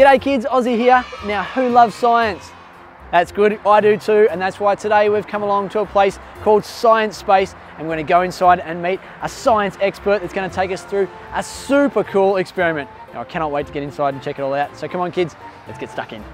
G'day kids, Ozzie here. Now who loves science? That's good, I do too, and that's why today we've come along to a place called Science Space and we're gonna go inside and meet a science expert that's gonna take us through a super cool experiment. Now I cannot wait to get inside and check it all out. So come on kids, let's get stuck in.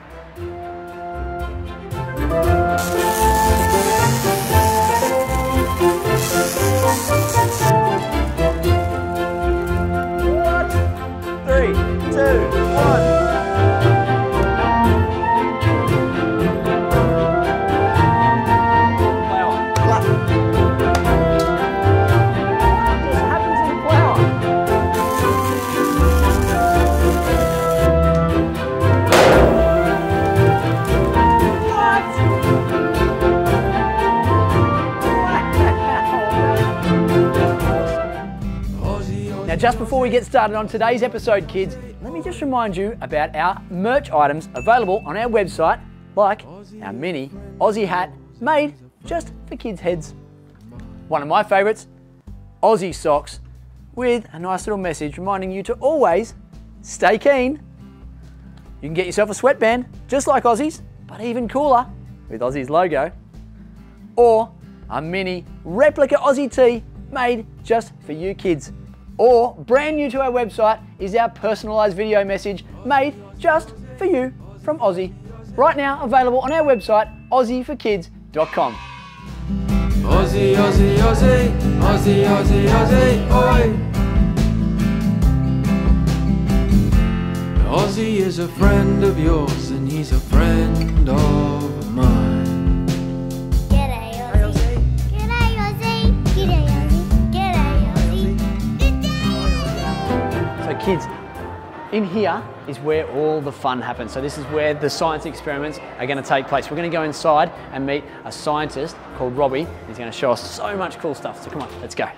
Now, just before we get started on today's episode, kids, let me just remind you about our merch items available on our website, like our mini Ozzie hat made just for kids' heads. One of my favourites, Ozzie socks, with a nice little message reminding you to always stay keen. You can get yourself a sweatband, just like Ozzie's, but even cooler, with Ozzie's logo. Or a mini replica Ozzie tee made just for you kids. Or brand new to our website is our personalised video message made just for you from Ozzie. Right now available on our website, ozzieforkids.com. Aussie, Aussie, Aussie, Aussie, Aussie, Aussie, oi. Ozzie is a friend of yours and he's a friend of kids, in here is where all the fun happens. So this is where the science experiments are going to take place. We're going to go inside and meet a scientist called Robbie. He's going to show us so much cool stuff. So come on, let's go.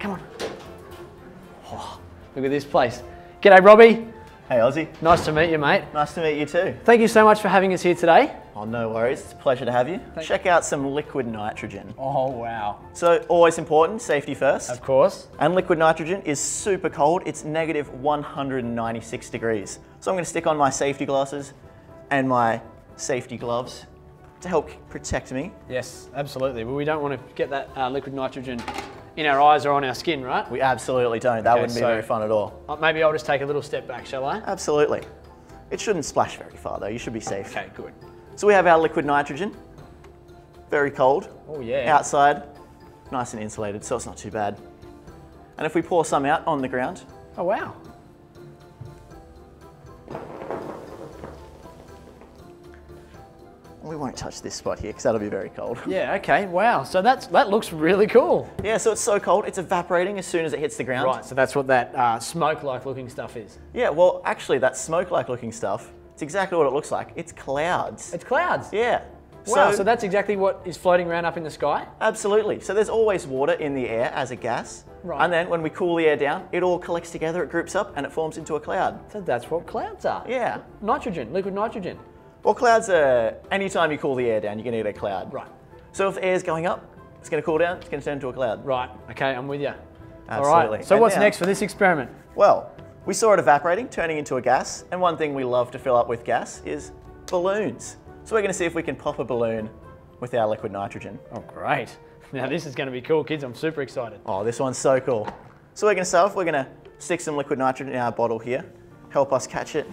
Come on. Oh, look at this place. G'day, Robbie. Hey Ozzie, Nice to meet you, mate. nice to meet you too. Thank you so much for having us here today. Oh, no worries, it's a pleasure to have you. Check out some liquid nitrogen. Oh, wow. So, always important, safety first. Of course. And liquid nitrogen is super cold, it's negative 196 degrees. So, I'm going to stick on my safety glasses and my safety gloves to help protect me. Yes, absolutely. Well, we don't want to get that uh, liquid nitrogen in our eyes or on our skin, right? We absolutely don't, that Okay, wouldn't be so- very fun at all. Uh, Maybe I'll just take a little step back, shall I? Absolutely. It shouldn't splash very far though, you should be safe. Okay, good. So, we have our liquid nitrogen, very cold. Oh, yeah. outside, nice and insulated, so it's not too bad. And if we pour some out on the ground, Oh, wow. we won't touch this spot here because that'll be very cold. Yeah, okay, wow. So that's that looks really cool. Yeah, so it's so cold, it's evaporating as soon as it hits the ground. Right, so that's what that uh, smoke-like looking stuff is. Yeah, well, actually, that smoke-like looking stuff, it's exactly what it looks like. It's clouds. It's clouds. yeah. Wow, so, that's exactly what is floating around up in the sky? Absolutely. So there's always water in the air as a gas. Right. And then when we cool the air down, it all collects together, it groups up, and it forms into a cloud. So that's what clouds are. Yeah. Nitrogen, liquid nitrogen. Well, clouds are, anytime you cool the air down, you're going to get a cloud. Right. So if the air's going up, it's going to cool down, it's going to turn into a cloud. Right, okay, I'm with you. All Absolutely. right, so And what's now- next for this experiment? Well, we saw it evaporating, turning into a gas, and one thing we love to fill up with gas is balloons. So we're going to see if we can pop a balloon with our liquid nitrogen. Oh, great. Now this is going to be cool, kids. I'm super excited. Oh, this one's so cool. So we're going to start off, we're going to stick some liquid nitrogen in our bottle here, help us catch it.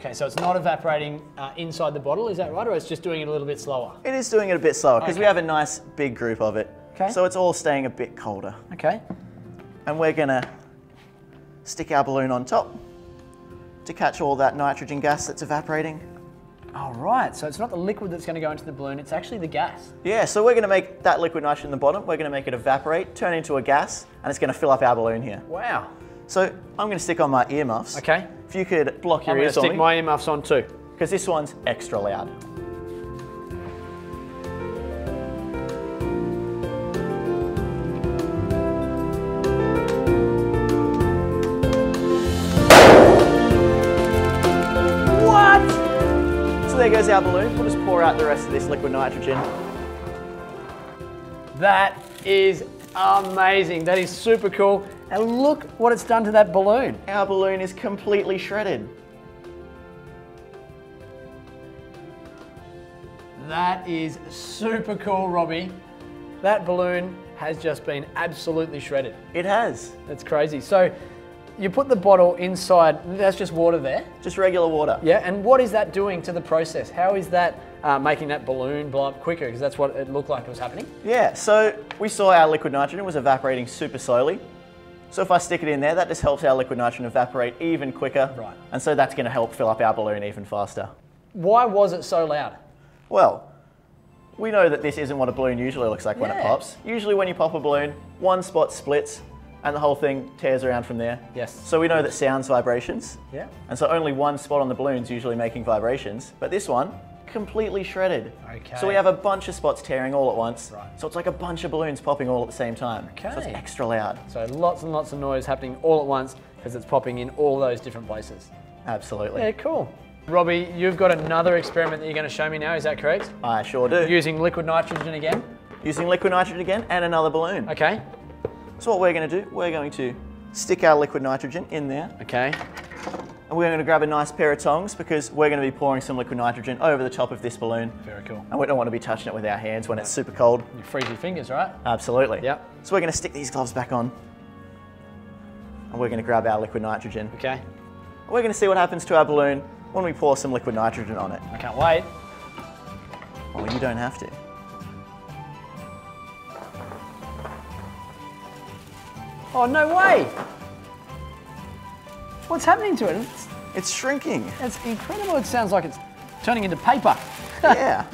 Okay, so it's not evaporating uh, inside the bottle, is that right? Or it's just doing it a little bit slower? It is doing it a bit slower because we have a nice big group of it. Okay. So it's all staying a bit colder. Okay. And we're going to stick our balloon on top to catch all that nitrogen gas that's evaporating. All right, so it's not the liquid that's going to go into the balloon, it's actually the gas. Yeah, so we're going to make that liquid nitrogen in the bottom, we're going to make it evaporate, turn into a gas, and it's going to fill up our balloon here. Wow. So I'm going to stick on my earmuffs. Okay. If you could block your I'm ears on stick me, my earmuffs on too. because this one's extra loud. What? So there goes our balloon. We'll just pour out the rest of this liquid nitrogen. That is amazing. That is super cool. And look what it's done to that balloon. Our balloon is completely shredded. That is super cool, Robbie. That balloon has just been absolutely shredded. It has. That's crazy. So you put the bottle inside, that's just water there. Just regular water. Yeah, and what is that doing to the process? How is that uh, making that balloon blow up quicker? Because that's what it looked like was happening. Yeah, so we saw our liquid nitrogen was evaporating super slowly. So if I stick it in there, that just helps our liquid nitrogen evaporate even quicker. Right. And so that's going to help fill up our balloon even faster. Why was it so loud? Well, we know that this isn't what a balloon usually looks like when it pops. Usually when you pop a balloon, one spot splits and the whole thing tears around from there. Yes. So we know that sound's vibrations. Yeah. And so only one spot on the balloon's usually making vibrations. But this one, completely shredded. Okay. So we have a bunch of spots tearing all at once. Right. So it's like a bunch of balloons popping all at the same time. Okay. So it's extra loud. So lots and lots of noise happening all at once because it's popping in all those different places. Absolutely. Yeah, cool. Robbie, you've got another experiment that you're going to show me now, is that correct? I sure do. Using liquid nitrogen again. Using liquid nitrogen again and another balloon. Okay. So what we're going to do, we're going to stick our liquid nitrogen in there Okay. And we're going to grab a nice pair of tongs because we're going to be pouring some liquid nitrogen over the top of this balloon Very cool. and we don't want to be touching it with our hands when it's super cold. You freeze your fingers, right? Absolutely. Yep. So we're going to stick these gloves back on and we're going to grab our liquid nitrogen. Okay. We're going to see what happens to our balloon when we pour some liquid nitrogen on it. I can't wait. Well, you don't have to. Oh, no way. What's happening to it? It's, It's shrinking. it's incredible. It sounds like it's turning into paper. yeah.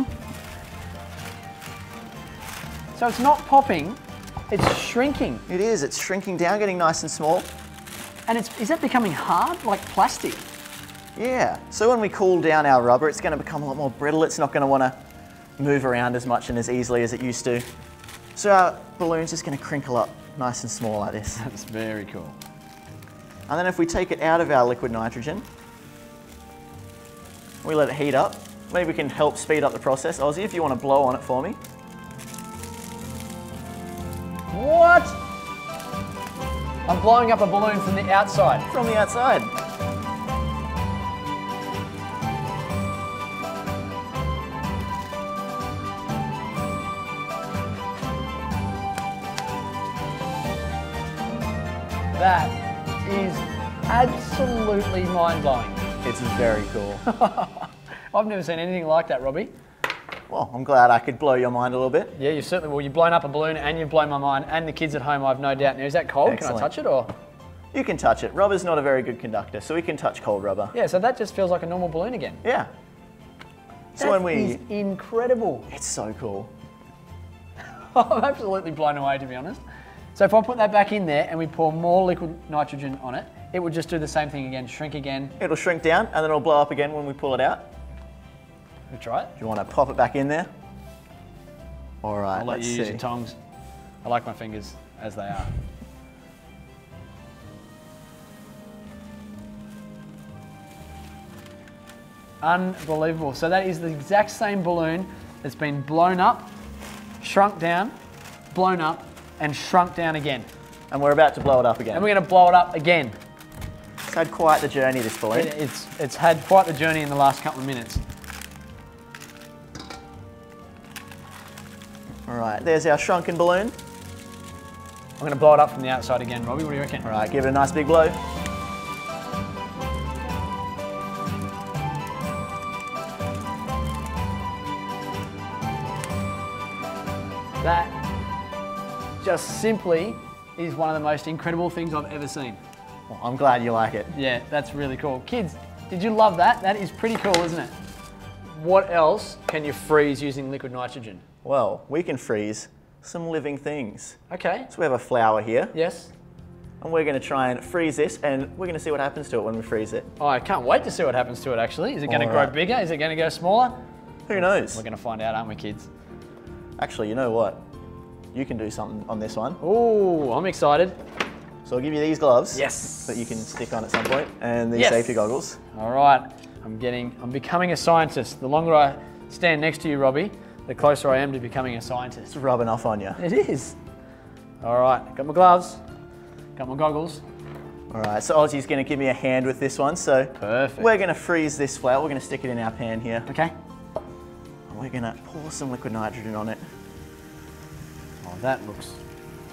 So it's not popping, it's shrinking. It is. It's shrinking down, getting nice and small. And it's, is that becoming hard, like plastic? Yeah. So when we cool down our rubber, it's going to become a lot more brittle. It's not going to want to move around as much and as easily as it used to. So our balloon's just going to crinkle up nice and small like this. That's very cool. And then if we take it out of our liquid nitrogen, we let it heat up. Maybe we can help speed up the process. Ozzie, if you want to blow on it for me. What? I'm blowing up a balloon from the outside. From the outside. That absolutely mind blowing. It's very cool. I've never seen anything like that, Robbie. well, I'm glad I could blow your mind a little bit. Yeah, you certainly will. You've blown up a balloon and you've blown my mind and the kids at home, I've no doubt. Now, is that cold? Can I touch it or? You can touch it. Rubber's not a very good conductor, so we can touch cold rubber. Yeah, so that just feels like a normal balloon again. Yeah. So That when we, is incredible. it's so cool. I'm absolutely blown away, to be honest. So if I put that back in there and we pour more liquid nitrogen on it, it would just do the same thing again, shrink again. It'll shrink down and then it'll blow up again when we pull it out. We try it. Do you want to pop it back in there? All right, I'll let let's you use your tongs. I like my fingers as they are. Unbelievable. So that is the exact same balloon that's been blown up, shrunk down, blown up, and shrunk down again. And we're about to blow it up again. And we're going to blow it up again. Had quite the journey, this balloon. It- it's, it's had quite the journey in the last couple of minutes. All right, there's our shrunken balloon. I'm going to blow it up from the outside again, Robbie. What do you reckon? All right, give it a nice big blow. That just simply is one of the most incredible things I've ever seen. Well, I'm glad you like it. Yeah, that's really cool. Kids, did you love that? That is pretty cool, isn't it? What else can you freeze using liquid nitrogen? Well, we can freeze some living things. Okay. So we have a flower here, Yes. and we're going to try and freeze this, and we're going to see what happens to it when we freeze it. Oh, I can't wait to see what happens to it actually. Is it going to All grow right. bigger? Is it going to go smaller? Who knows? We're going to find out, aren't we, kids? Actually, you know what? You can do something on this one. Ooh, I'm excited. So I'll give you these gloves. Yes. That you can stick on at some point, and these Yes. safety goggles. All right, I'm getting, I'm becoming a scientist. The longer I stand next to you, Robbie, the closer I am to becoming a scientist. It's rubbing off on you. It is. All right, got my gloves, got my goggles. All right, so Ozzie's gonna give me a hand with this one. So Perfect. we're gonna freeze this flower. We're gonna stick it in our pan here. Okay. And we're gonna pour some liquid nitrogen on it. Oh, that looks,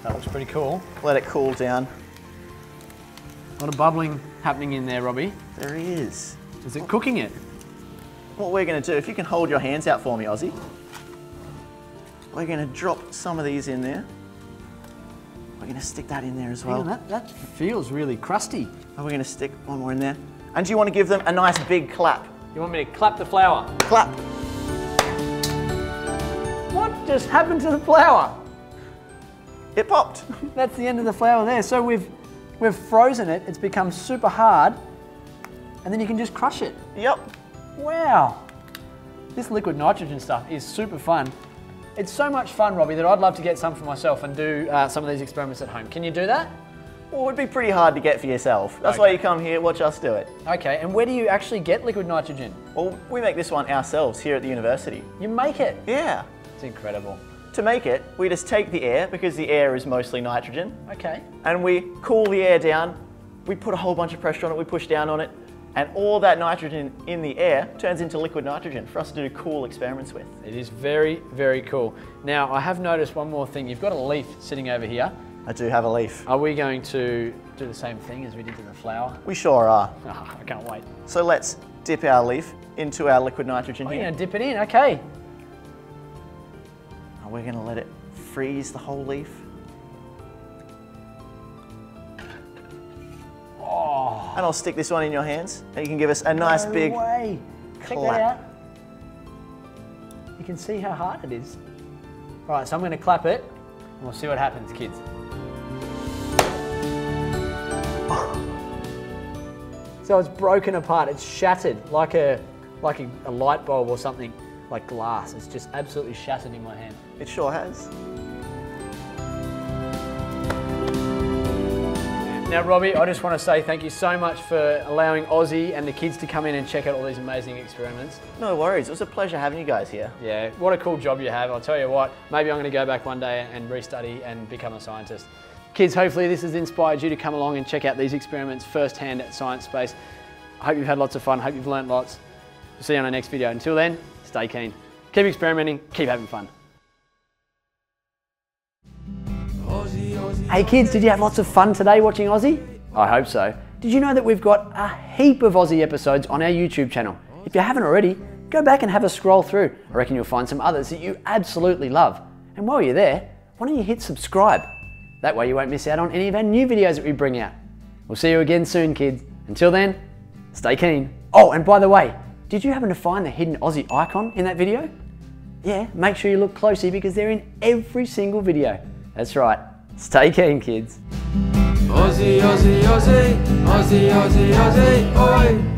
that looks pretty cool. Let it cool down. A lot of bubbling happening in there, Robbie. There he is. Is it cooking it? What we're gonna do, if you can hold your hands out for me, Ozzie. We're gonna drop some of these in there. We're gonna stick that in there as Hang well. on, that, that feels really crusty. And we're gonna stick one more in there. And do you wanna give them a nice big clap. You want me to clap the flower? Clap. What just happened to the flower? It popped. That's the end of the flower there. So we've we've frozen it. It's become super hard, and then you can just crush it. yep. Wow. This liquid nitrogen stuff is super fun. It's so much fun, Robbie, that I'd love to get some for myself and do uh, some of these experiments at home. Can you do that? Well, it would be pretty hard to get for yourself. That's why you come here, watch us do it. Okay, and where do you actually get liquid nitrogen? Well, we make this one ourselves here at the university. You make it. Yeah. It's incredible. To make it, we just take the air, because the air is mostly nitrogen, Okay. and we cool the air down. We put a whole bunch of pressure on it, we push down on it, and all that nitrogen in the air turns into liquid nitrogen for us to do cool experiments with. It is very, very cool. Now, I have noticed one more thing. You've got a leaf sitting over here. I do have a leaf. Are we going to do the same thing as we did to the flower? We sure are. Ah, I can't wait. So let's dip our leaf into our liquid nitrogen Oh, you're here. gonna dip it in, okay. We're gonna let it freeze the whole leaf. Oh, And I'll stick this one in your hands, and you can give us a nice no big way. Check clap. that out. You can see how hard it is. All right, so I'm gonna clap it, and we'll see what happens, kids. So it's broken apart. It's shattered like a like a, a light bulb or something, like glass. It's just absolutely shattered in my hand. It sure has. Now, Robbie, I just want to say thank you so much for allowing Ozzie and the kids to come in and check out all these amazing experiments. No worries. It was a pleasure having you guys here. Yeah, what a cool job you have. I'll tell you what, maybe I'm going to go back one day and restudy and become a scientist. Kids, hopefully this has inspired you to come along and check out these experiments firsthand at Science Space. I hope you've had lots of fun. hope you've learned lots. We'll see you on our next video. Until then, stay keen. Keep experimenting, keep having fun. Aussie, Aussie, Hey kids, did you have lots of fun today watching Ozzie? I hope so. Did you know that we've got a heap of Ozzie episodes on our YouTube channel? If you haven't already, go back and have a scroll through. I reckon you'll find some others that you absolutely love. And while you're there, why don't you hit subscribe? That way you won't miss out on any of our new videos that we bring out. We'll see you again soon, kids. Until then, stay keen. Oh, and by the way, did you happen to find the hidden Ozzie icon in that video? Yeah, make sure you look closely because they're in every single video. That's right. Stay keen, kids. Aussie, Aussie, Aussie, Aussie, Aussie, Aussie, oi.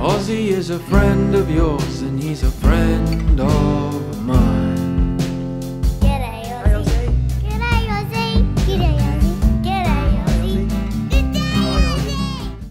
Ozzie is a friend of yours and he's a friend of